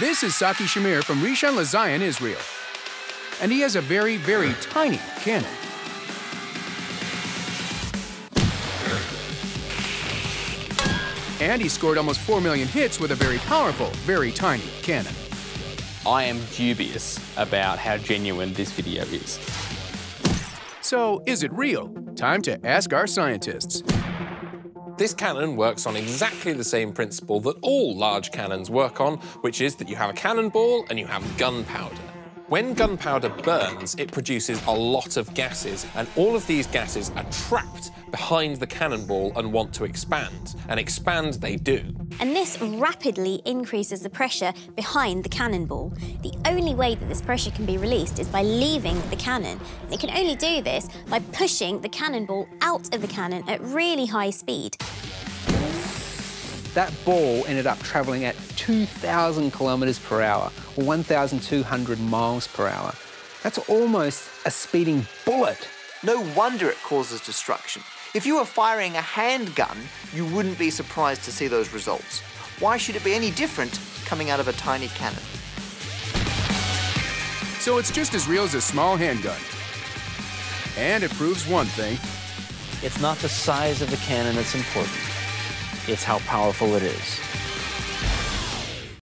This is Saki Shamir from Rishon LeZion, Israel. And he has a very, very tiny cannon. And he scored almost 4 million hits with a very powerful, very tiny cannon. I am dubious about how genuine this video is. So, is it real? Time to ask our scientists. This cannon works on exactly the same principle that all large cannons work on, which is that you have a cannonball and you have gunpowder. When gunpowder burns, it produces a lot of gases, and all of these gases are trapped behind the cannonball and want to expand. And expand they do. And this rapidly increases the pressure behind the cannonball. The only way that this pressure can be released is by leaving the cannon. And it can only do this by pushing the cannonball out of the cannon at really high speed. That ball ended up travelling at 2,000 kilometres per hour, or 1,200 miles per hour. That's almost a speeding bullet. No wonder it causes destruction. If you were firing a handgun, you wouldn't be surprised to see those results. Why should it be any different coming out of a tiny cannon? So it's just as real as a small handgun. And it proves one thing. It's not the size of the cannon that's important. It's how powerful it is.